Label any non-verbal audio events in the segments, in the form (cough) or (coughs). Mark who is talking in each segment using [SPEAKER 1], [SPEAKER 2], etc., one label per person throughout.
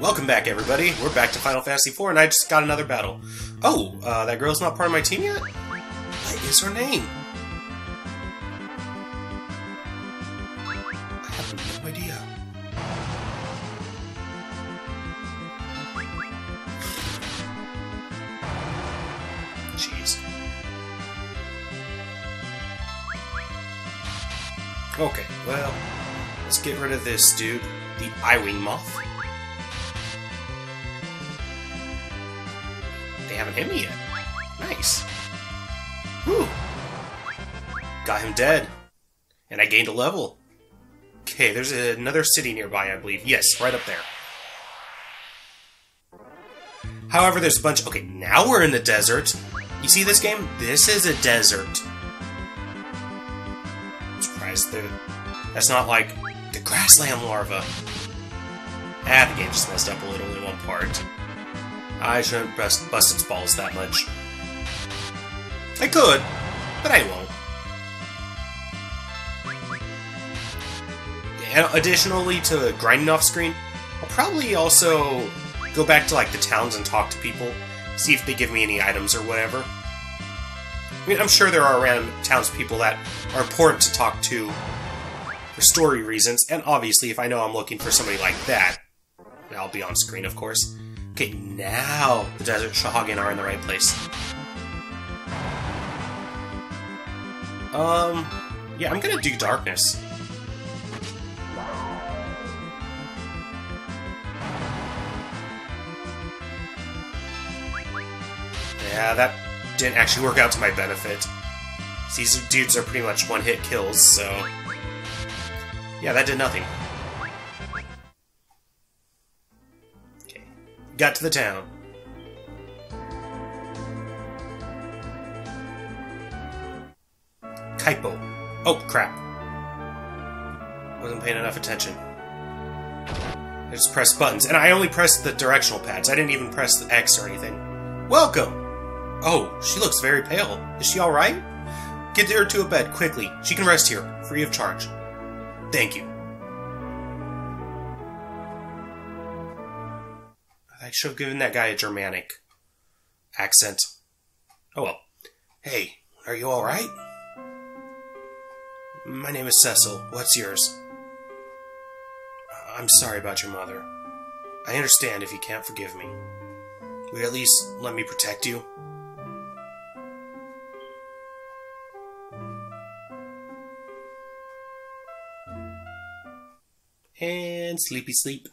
[SPEAKER 1] Welcome back, everybody. We're back to Final Fantasy IV, and I just got another battle. Oh, uh, that girl's not part of my team yet? What is her name? I have no idea. Jeez. Okay, well, let's get rid of this dude, the Eye-Wing Moth. Haven't hit me yet. Nice. Whew. Got him dead. And I gained a level. Okay, there's another city nearby, I believe. Yes, right up there. However, there's a bunch... Okay, now we're in the desert. You see this game? This is a desert. I'm surprised that that's not like the grassland larva. Ah, the game just messed up a little in one part. I shouldn't bust, bust its balls that much. I could, but I won't. And additionally to grinding off screen, I'll probably also go back to like the towns and talk to people, see if they give me any items or whatever. I mean, I'm sure there are random townspeople that are important to talk to for story reasons, and obviously if I know I'm looking for somebody like that, I'll be on screen, of course. Okay, now the Desert Sahagin are in the right place. Um, yeah, I'm gonna do Darkness. Yeah, that didn't actually work out to my benefit. These dudes are pretty much one-hit kills, so... Yeah, that did nothing. Got to the town. Kaipo. Oh, crap. Wasn't paying enough attention. I just pressed buttons, and I only pressed the directional pads. I didn't even press the X or anything. Welcome! Oh, she looks very pale. Is she alright? Get her to a bed, quickly. She can rest here, free of charge. Thank you. Should have given that guy a Germanic accent. Oh well. Hey, are you alright? My name is Cecil. What's yours? I'm sorry about your mother. I understand if you can't forgive me. Will you at least let me protect you? And sleepy sleep.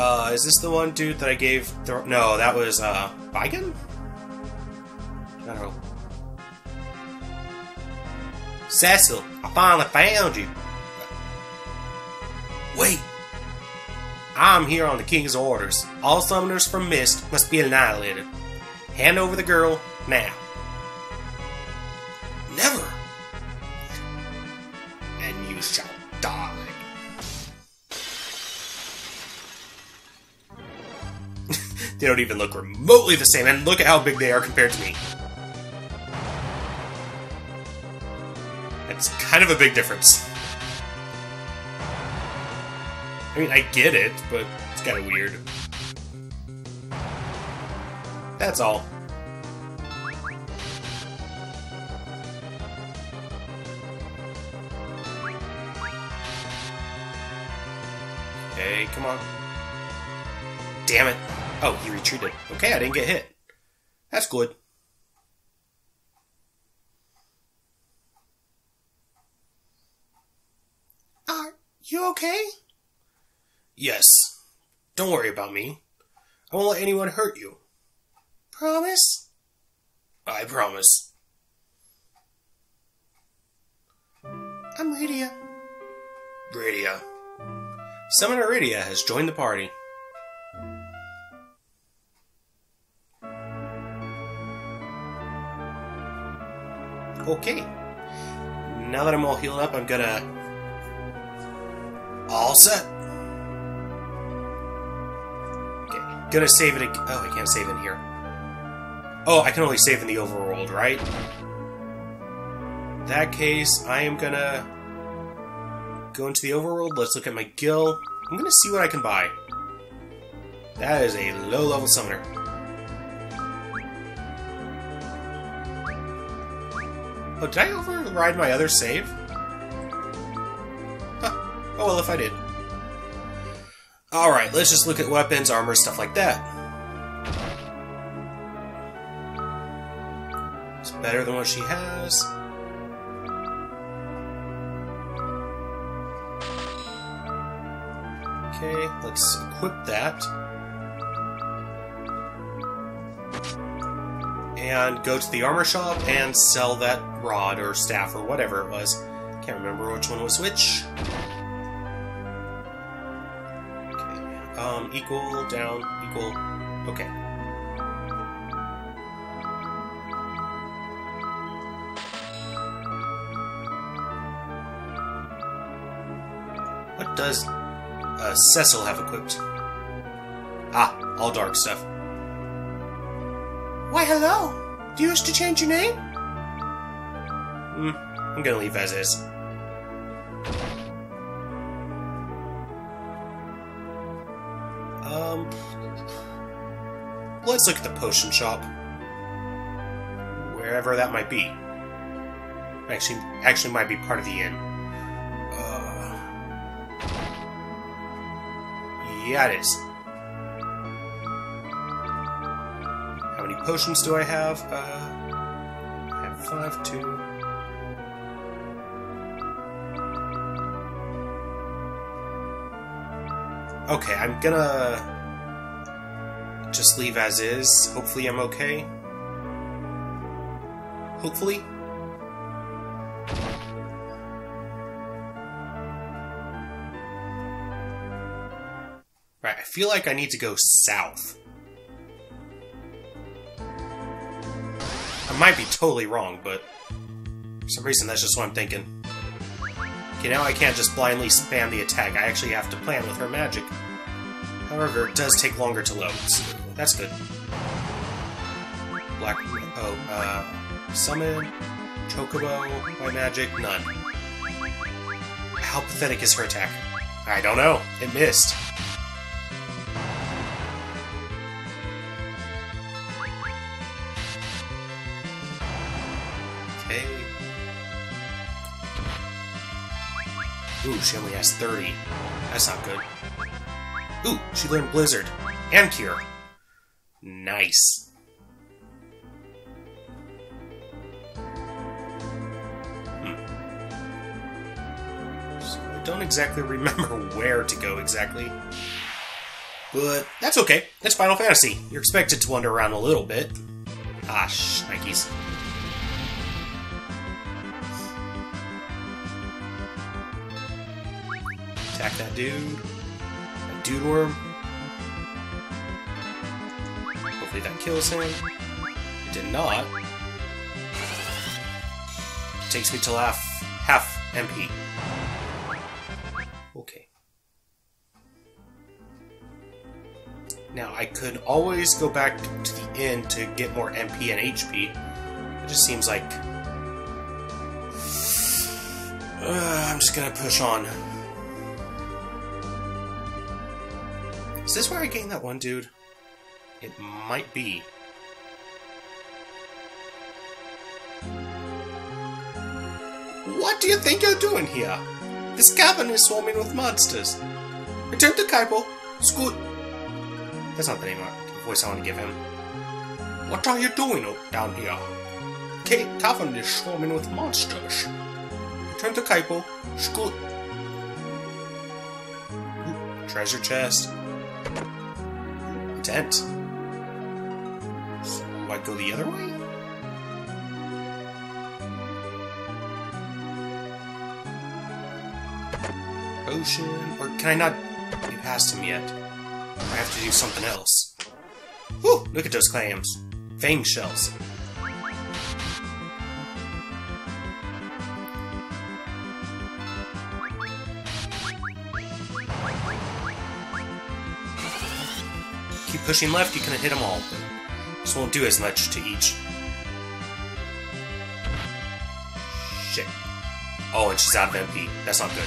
[SPEAKER 1] Uh, is this the one dude that I gave the... No, that was, uh, Bigan? I don't know. Cecil, I finally found you. Wait! I'm here on the King's orders. All summoners from Mist must be annihilated. Hand over the girl, now. They don't even look remotely the same, and look at how big they are compared to me. That's kind of a big difference. I mean, I get it, but it's kind of weird. That's all. Okay, come on. Damn it. Oh, he retreated. Okay, I didn't get hit. That's good. Are you okay? Yes. Don't worry about me. I won't let anyone hurt you. Promise? I promise. I'm Rydia. Rydia. Summoner Rydia has joined the party. Okay. Now that I'm all healed up, I'm gonna... All set. Okay. Gonna save it... Oh, I can't save in here. Oh, I can only save in the overworld, right? In that case, I am gonna go into the overworld. Let's look at my gill. I'm gonna see what I can buy. That is a low-level summoner. Oh, did I override my other save? Huh. Oh well, if I did. Alright, let's just look at weapons, armor, stuff like that. It's better than what she has. Okay, let's equip that. And go to the armor shop and sell that rod or staff or whatever it was. Can't remember which one was which. Okay. Um, equal, down, equal. Okay. What does uh, Cecil have equipped? Ah, all dark stuff. Why, hello! Do you wish to change your name? Hmm, I'm gonna leave as is. Um, let's look at the potion shop. Wherever that might be. Actually, actually might be part of the inn. Uh, yeah, it is. Many potions do I have? Uh, I have five, two. Okay, I'm gonna just leave as is. Hopefully, I'm okay. Hopefully. Right, I feel like I need to go south. Might be totally wrong, but for some reason that's just what I'm thinking. Okay, now I can't just blindly spam the attack. I actually have to plan with her magic. However, it does take longer to load, so that's good. Black... oh, uh... Summon... Chocobo... My magic... None. How pathetic is her attack? I don't know. It missed. Ooh, she only has 30. That's not good. Ooh, she learned Blizzard. And Cure. Nice. Hmm. I don't exactly remember (laughs) where to go exactly. But that's okay. It's Final Fantasy. You're expected to wander around a little bit. Ah, shnikes. Attack that dude. That dude worm. Hopefully that kills him. It did not. Takes me to half, half MP. Okay. Now, I could always go back to the inn to get more MP and HP. It just seems like... Uh, (sighs) I'm just gonna push on. Is this where I gained that one dude? It might be. What do you think you're doing here? This cavern is swarming with monsters. Return to Kaipo. Scoot. That's not the name of the voice I want to give him. What are you doing down here? K cavern is swarming with monsters. Return to Kaipo. Scoot. Treasure chest. Tent. So I go the other way? Ocean, or can I not get past him yet? I have to do something else. Whew, look at those clams. Fang shells. Pushing left, you can hit them all. This won't do as much to each. Shit. Oh, and she's out of MP. That's not good.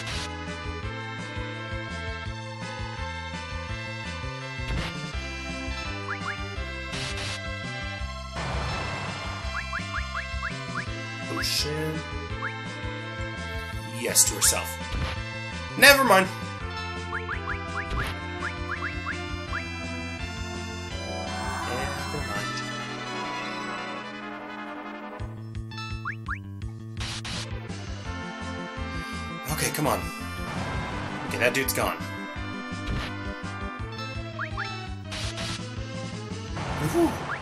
[SPEAKER 1] Potion. Yes, to herself. Never mind. Dude's gone.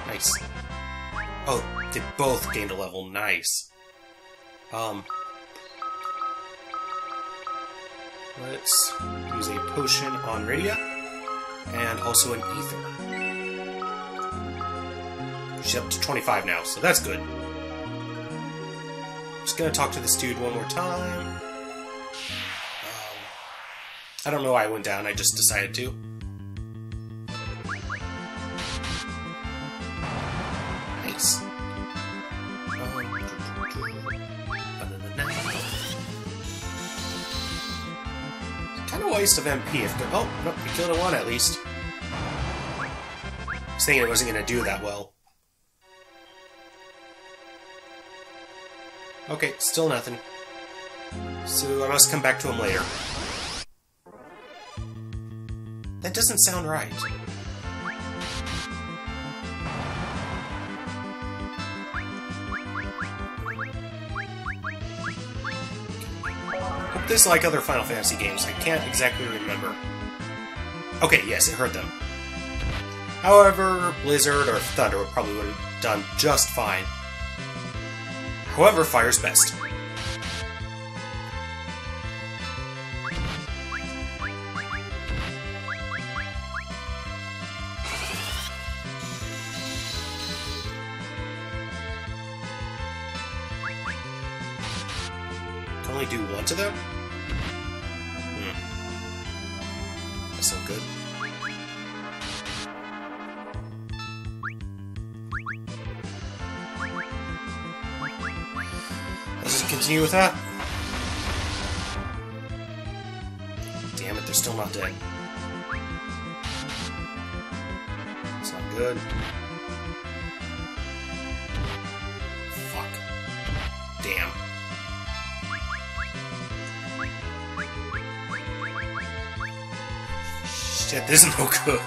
[SPEAKER 1] Nice. Oh, they both gained a level. Nice. Um. Let's use a potion on Rydia, and also an ether. She's up to 25 now, so that's good. Just gonna talk to this dude one more time. I don't know why I went down, I just decided to. Nice. Kind of waste of MP if they're. Oh, nope, we killed a one at least. I was thinking it wasn't gonna do that well. Okay, still nothing. So I must come back to him later. That doesn't sound right. This like other Final Fantasy games. I can't exactly remember. Okay, yes, it hurt them. However, Blizzard or Thunder would probably would have done just fine. However, fire's best. Only do one to them? Hmm. That's no good. Let's just continue with that. Damn it, they're still not dead. It's not good. Shit, this is no good.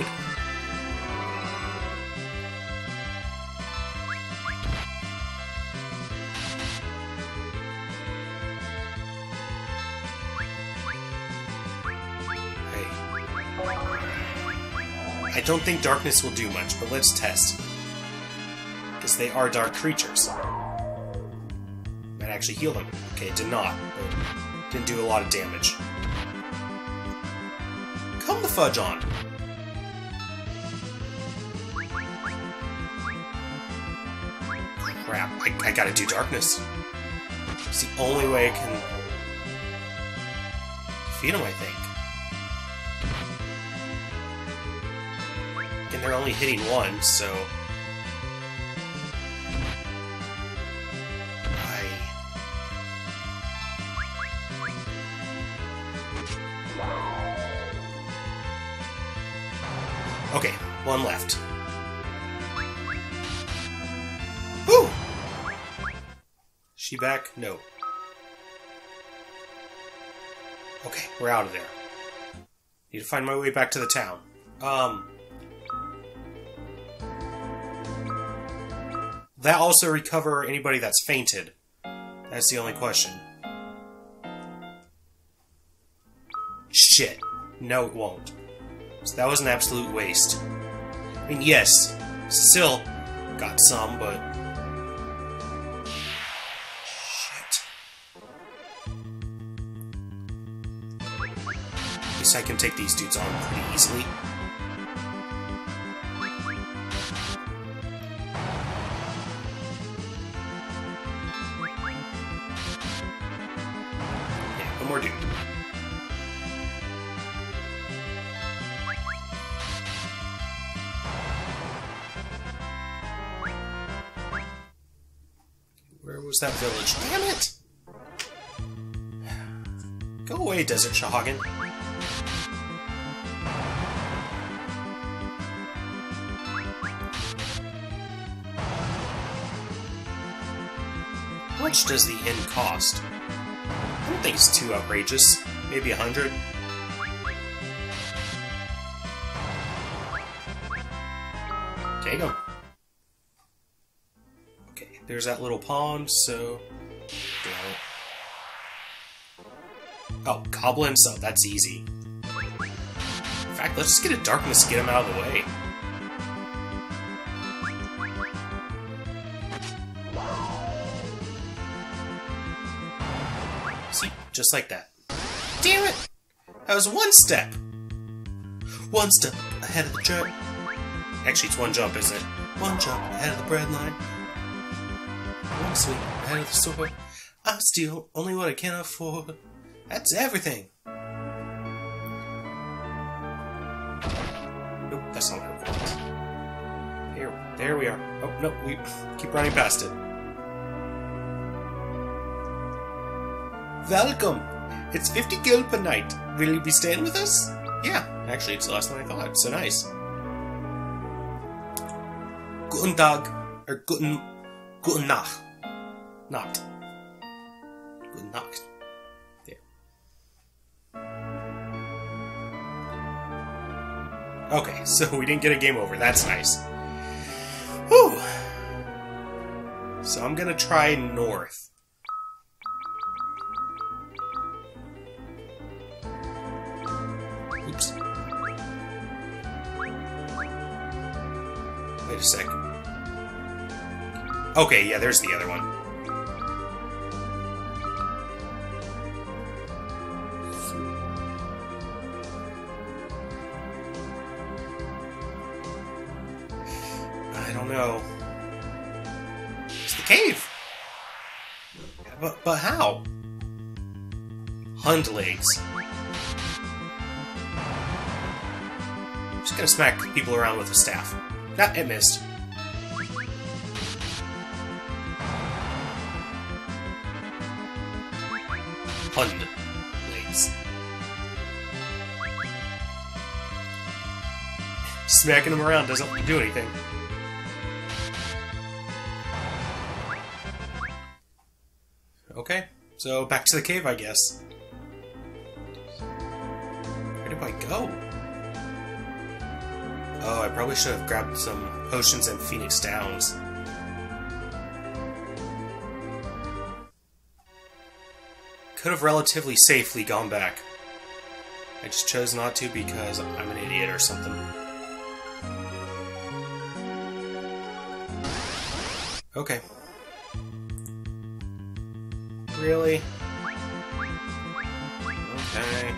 [SPEAKER 1] Hey. I don't think darkness will do much, but let's test. Because they are dark creatures. Might actually heal them. Okay, it did not, didn't do a lot of damage. Fudge on! Crap, I, I gotta do darkness. It's the only way I can defeat him, I think. And they're only hitting one, so... one left. Woo! She back? No. Okay, we're out of there. Need to find my way back to the town. Um... That also recover anybody that's fainted. That's the only question. Shit. No, it won't. So that was an absolute waste. I mean, yes, Cecil got some, but... Shit. At least I can take these dudes on pretty easily. That village? Damn it! Go away, Desert Sahagin. How much does the inn cost? I don't think it's too outrageous. Maybe a hundred? Take them. There's that little pond, so... Oh, goblins? Oh, that's easy. In fact, let's just get a darkness get him out of the way. See? Just like that. Damn it! That was one step! One step ahead of the jump. Actually, it's one jump, isn't it? One jump ahead of the bread line. Sweep ahead of the. I steal only what I can afford. That's everything. Nope, that's not what I want. Here, there we are. Oh, no, we keep running past it. Welcome! It's 50 gil per night. Will you be staying with us? Yeah, actually, it's less than I thought. So nice. Guten Tag, or Guten, Guten Nacht. Not. Guten Nacht. There. Okay, (laughs) so we didn't get a game over. That's nice. Whew. So I'm gonna try north. Oops. Wait a sec. Okay, yeah, there's the other one. But, how? Hundlegs. Just gonna smack people around with a staff. Nah, it missed. Hund legs. Smacking them around doesn't do anything. Okay, so back to the cave, I guess. Where do I go? Oh, I probably should have grabbed some potions and Phoenix Downs. Could have relatively safely gone back. I just chose not to because I'm an idiot or something. Okay. Really? Okay.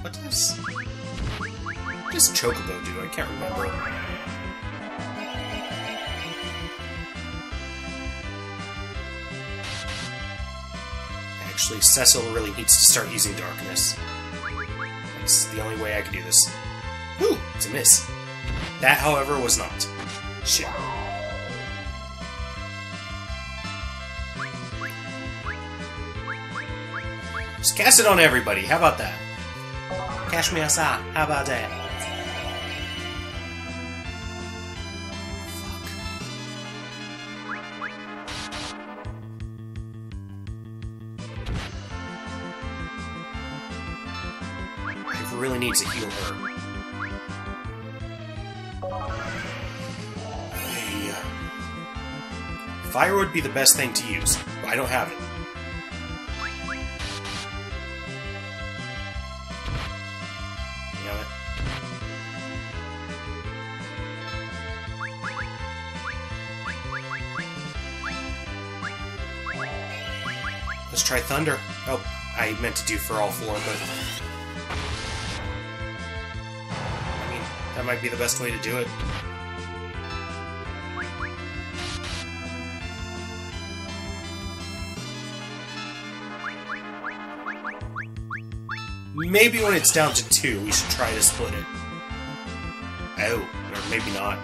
[SPEAKER 1] What does... What does Chocobo do? I can't remember. Actually, Cecil really needs to start using Darkness. That's the only way I can do this. Whew! It's a miss. That, however, was not. Shit. Cast it on everybody. How about that? Cash me outside. How about that? Fuck. I really need to heal her. Hey. Uh, Fire would be the best thing to use, but I don't have it. Try Thunder. Oh, I meant to do for all four, but... I mean, that might be the best way to do it. Maybe when it's down to two, we should try to split it. Oh, or maybe not.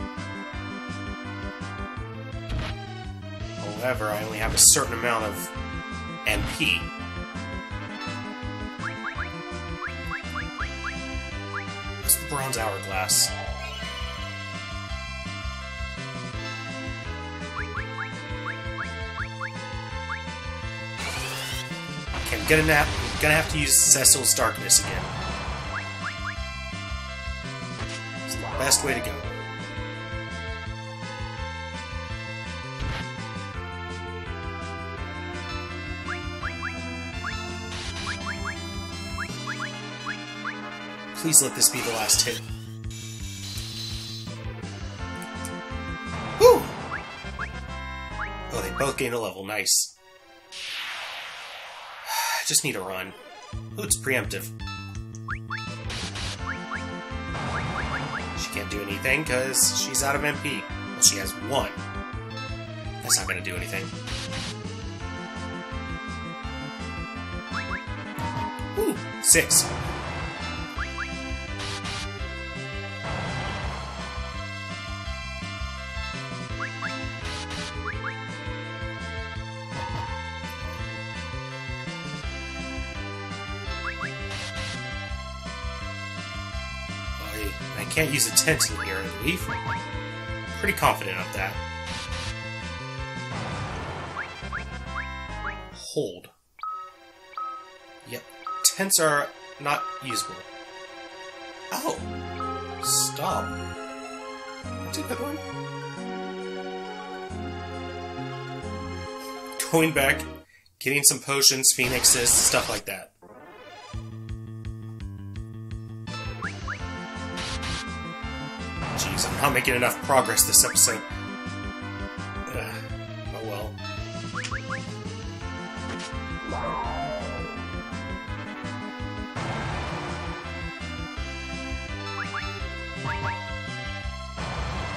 [SPEAKER 1] However, I only have a certain amount of MP. What's the bronze hourglass? Okay, I'm gonna, nap, gonna have to use Cecil's Darkness again. It's the best way to go. Please let this be the last hit. Whew! Oh, they both gain a level. Nice. I (sighs) just need a run. Oh, it's preemptive. She can't do anything because she's out of MP. Well, she has one. That's not going to do anything. Ooh, six. Can't use a tent in here, I believe. Pretty confident of that. Hold. Yep, tents are not usable. Oh! Stop. That's good one. Going back, getting some potions, phoenixes, stuff like that. Not making enough progress this episode. Ugh. Oh well.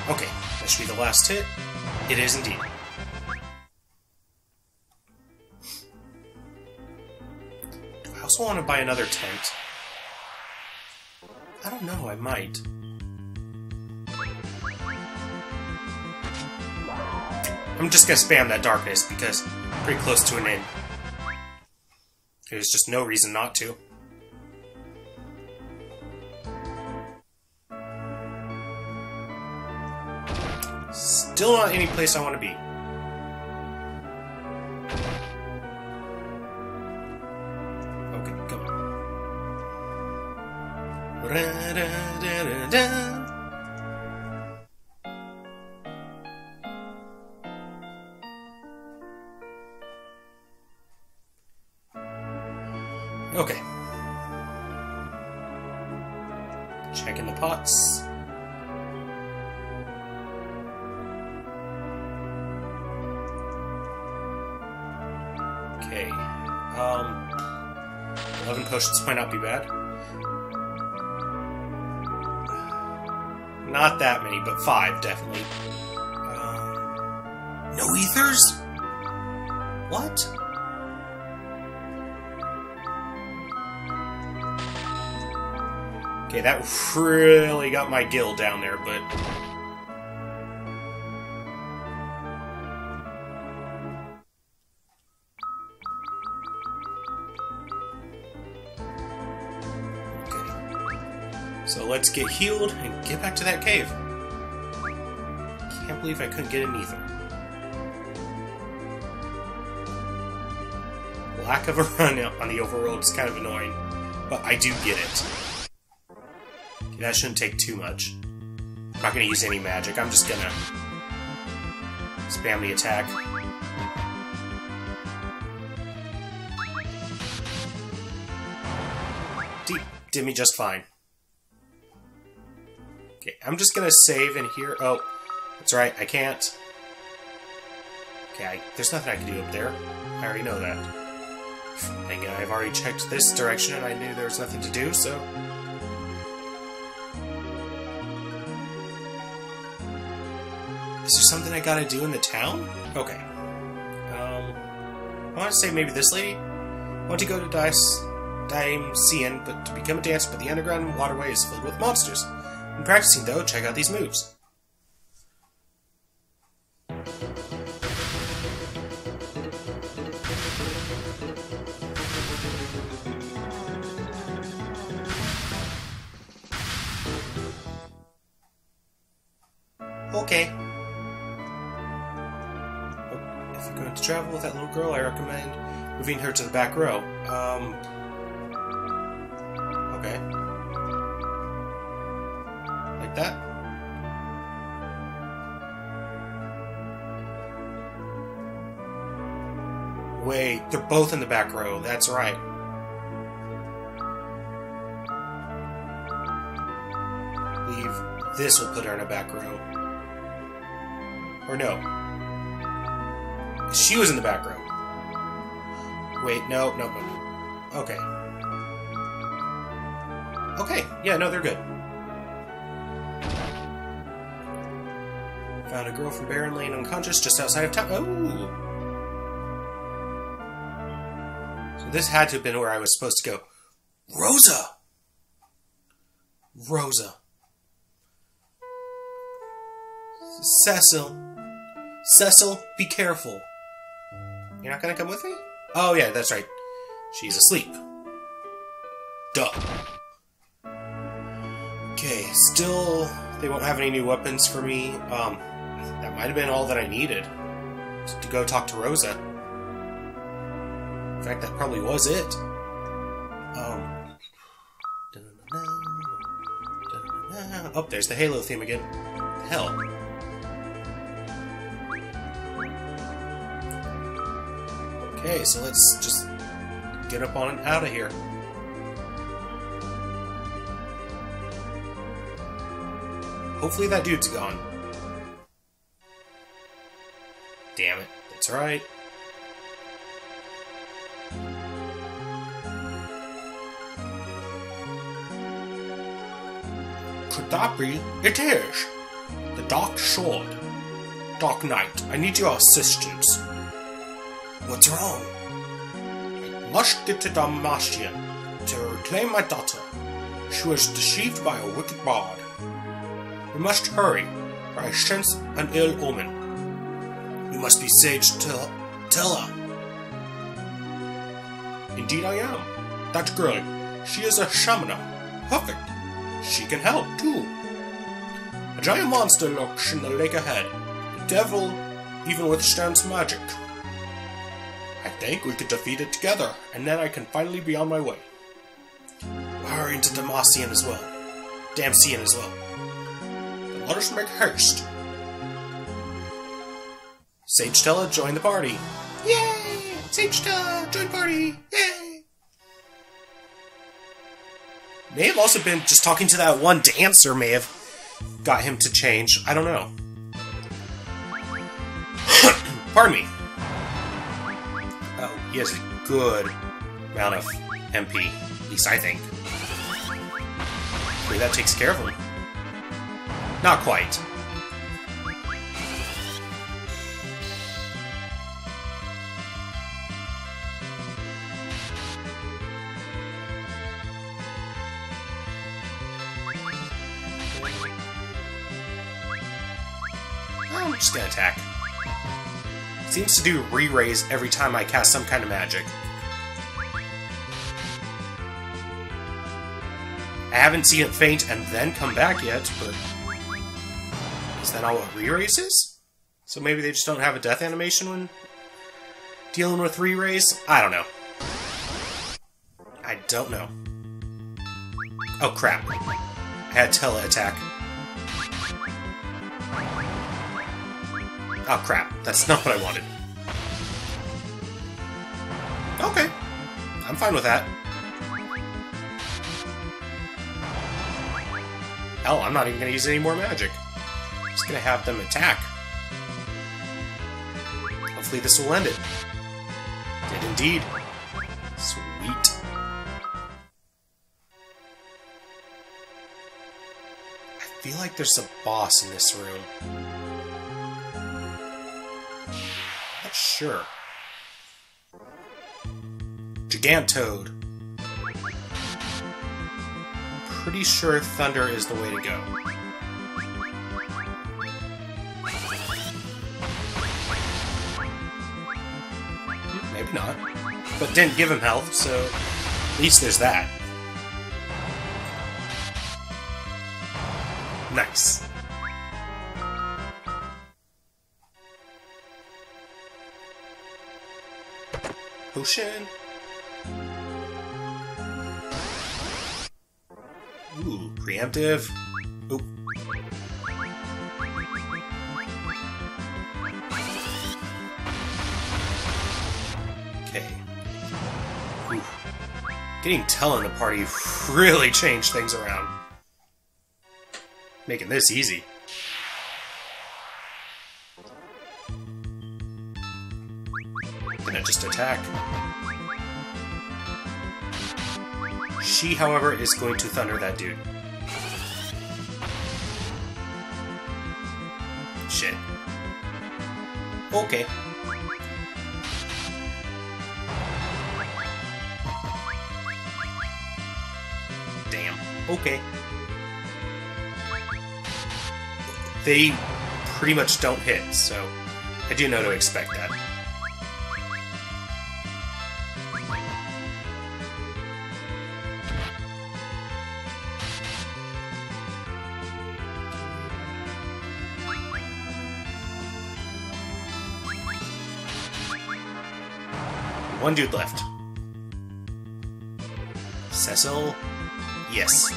[SPEAKER 1] Okay, that should be the last hit. It is indeed. I also want to buy another tent? I don't know, I might. I'm just gonna spam that darkness because I'm pretty close to an end. There's just no reason not to. Still not any place I want to be. Okay, come on. Okay. Um, 11 potions might not be bad. Not that many, but 5, definitely. Um, no ethers? What? Okay, that really got my gill down there, but... let's get healed and get back to that cave. Can't believe I couldn't get an ether. Lack of a run on the overworld is kind of annoying, but I do get it. That shouldn't take too much. I'm not gonna use any magic, I'm just gonna spam the attack. Deep did me just fine. Okay, I'm just gonna save in here. Oh, that's right, I can't. Okay, I, there's nothing I can do up there. I already know that. And I've already checked this direction and I knew there was nothing to do, so... Is there something I gotta do in the town? Okay. Um, I want to say maybe this lady. I want to go to Dice, Damcyan, but to become a dancer, but the underground waterway is filled with monsters. When practicing though, check out these moves. Okay. Oh, if you're going to travel with that little girl, I recommend moving her to the back row. Um, Wait, they're both in the back row. That's right. Leave. This will put her in a back row. Or no. She was in the back row. Wait, no, no, no. Okay. Okay, yeah, no, they're good. Found a girl from Baron Lane unconscious just outside of town. Oh! This had to have been where I was supposed to go. Rosa! Rosa. Cecil. Cecil, be careful. You're not gonna come with me? Oh, yeah, that's right. She's asleep. Duh. Okay, still, they won't have any new weapons for me. Um, that might have been all that I needed to go talk to Rosa. In fact, that probably was it. Um. Oh, there's the Halo theme again. Hell. Okay, so let's just get up on and out of here. Hopefully that dude's gone. Damn it. That's right. Be? It is! The Dark Sword. Dark Knight, I need your assistance. What's wrong? I must get to Damastian to reclaim my daughter. She was deceived by a wicked bard. We must hurry, for I sense an ill omen. You must be Sage to Tell Tellah. Indeed I am. That girl, she is a shamana. Perfect. She can help, too. A giant monster lurks in the lake ahead. The devil even withstands magic. I think we could defeat it together, and then I can finally be on my way. We're hurrying to Demacian as well. Damcyan as well. Then let us make haste. Sage Tellah join the party. Yay! Sage Tellah, join party! Yay! May have also been just talking to that one dancer may have got him to change. I don't know. (coughs) Pardon me. Oh, he has a good amount of MP. At least I think. Maybe that takes care of him. Not quite. Gonna attack. Seems to do re-raise every time I cast some kind of magic. I haven't seen it faint and then come back yet, but... Is that not what re-raise is? So maybe they just don't have a death animation when dealing with re-raise? I don't know. I don't know. Oh crap. I had tele-attack. Oh crap, that's not what I wanted. Okay. I'm fine with that. Hell, I'm not even gonna use any more magic. I'm just gonna have them attack. Hopefully this will end it. Did indeed. Sweet. I feel like there's a boss in this room. Sure. Gigantoad. Pretty sure Thunder is the way to go. Maybe not. But didn't give him health, so at least there's that. Nice. Potion. Ooh, preemptive. Oop. Okay. Ooh. Getting Tellah the party really changed things around. Making this easy. Attack. She, however, is going to thunder that dude. Shit. Okay. Damn. Okay. They pretty much don't hit, so I do know to expect that. One dude left. Cecil? Yes.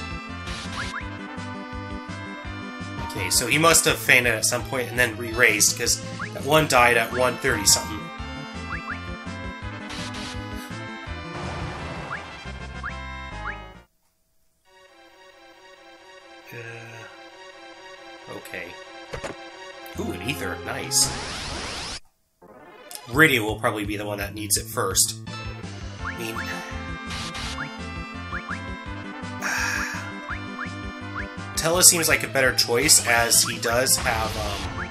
[SPEAKER 1] Okay, so he must have fainted at some point and then re-raised, because one died at 130 Rydia will probably be the one that needs it first. I mean... (sighs) Tellah seems like a better choice, as he does have, um,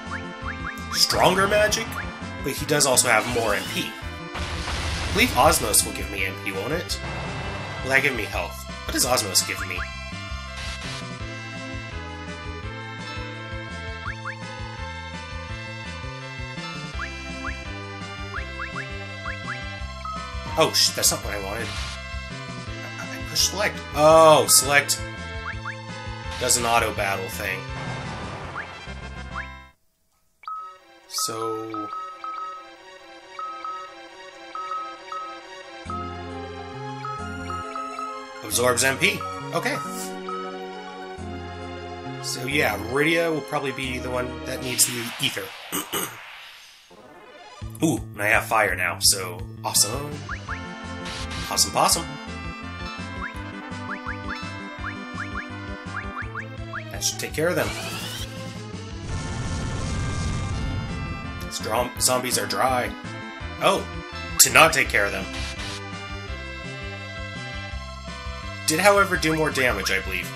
[SPEAKER 1] stronger magic, but he does also have more MP. I believe Osmose will give me MP, won't it? Will that give me health? What does Osmose give me? Oh, shit, that's not what I wanted. I, I select. Oh, select does an auto battle thing. So... Absorbs MP. Okay. So yeah, Rydia will probably be the one that needs the ether. (clears throat) Ooh, and I have fire now, so awesome. Awesome possum. That should take care of them. Zombies are dry. Oh, to not take care of them. Did, however, do more damage, I believe.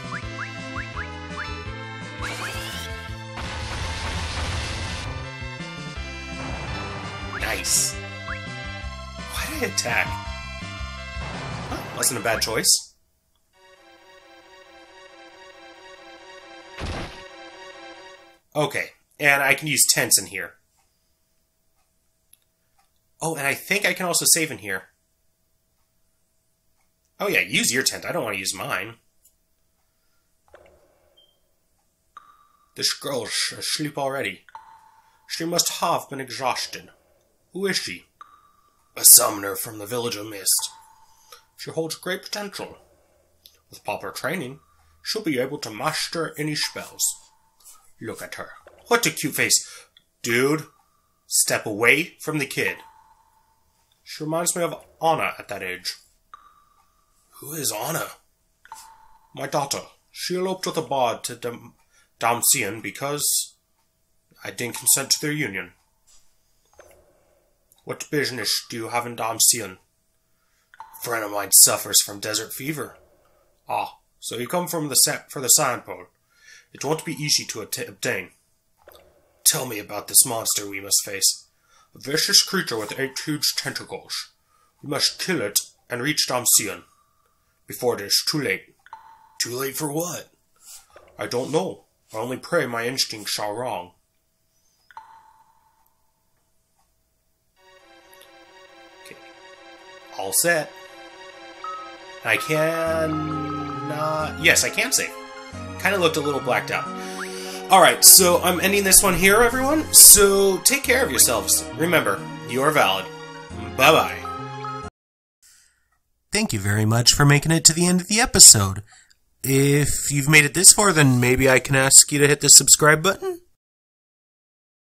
[SPEAKER 1] Nice. Why did I attack? Wasn't a bad choice. Okay, and I can use tents in here. Oh, and I think I can also save in here. Oh yeah, use your tent. I don't want to use mine. This girl is asleep already. She must have been exhausted. Who is she? A summoner from the Village of Mist. She holds great potential. With proper training, she'll be able to master any spells. Look at her. What a cute face. Dude, step away from the kid. She reminds me of Anna at that age. Who is Anna? My daughter. She eloped with a bard to Dam- Damcyan because I didn't consent to their union. What business do you have in Damcyan? Friend of mine suffers from desert fever. Ah, so you come from the sa- for the sand pole. It won't be easy to obtain. Tell me about this monster we must face. A vicious creature with eight huge tentacles. We must kill it and reach Damcyan before it is too late. Too late for what? I don't know. I only pray my instincts are wrong. Okay. All set. I can... Uh, yes, I can save. Kind of looked a little blacked out. Alright, so I'm ending this one here, everyone. So take care of yourselves. Remember, you are valid. Bye-bye. thank you very much for making it to the end of the episode. If you've made it this far, then maybe I can ask you to hit the subscribe button?